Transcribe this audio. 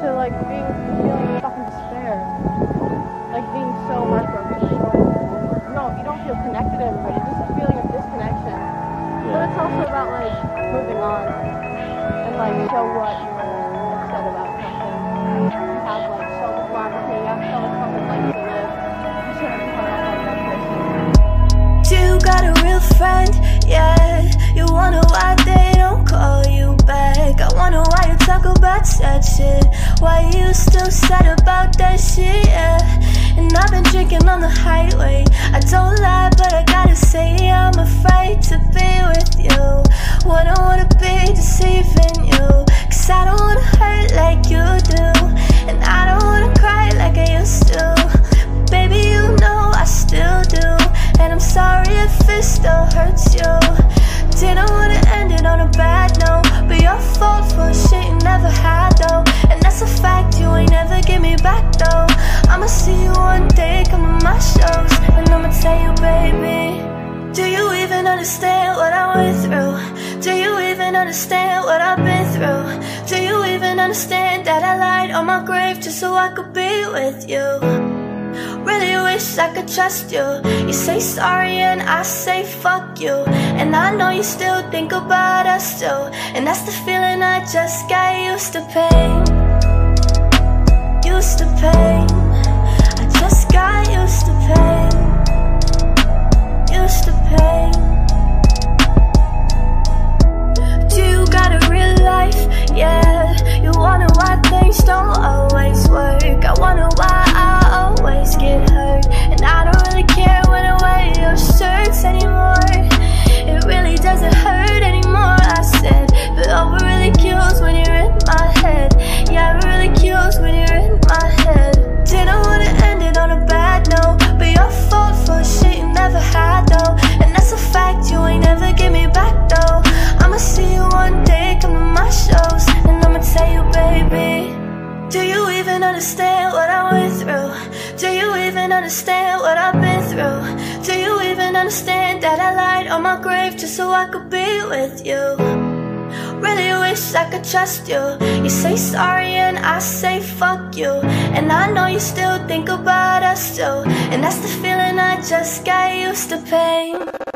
to like being feeling fucking despair, like being so heartbroken. No, you don't feel connected to everybody. Just a feeling of disconnection. But it's also about like moving on and like show what you're upset about something. You have like so much longevity. You have so much fucking life to live. You shouldn't be hung up on that person. You got a real friend, yeah. You wonder why they sad about that shit, yeah. And I've been drinking on the highway. I don't lie, but I gotta understand what I went through? Do you even understand what I've been through? Do you even understand that I lied on my grave just so I could be with you? Really wish I could trust you. You say sorry and I say fuck you. And I know you still think about us too. And that's the feeling I just got used to pain. Used to pain. Understand what I went through? Do you even understand what I've been through? Do you even understand that I lied on my grave just so I could be with you? Really wish I could trust you. You say sorry and I say fuck you. And I know you still think about us too. And that's the feeling I just got used to pain.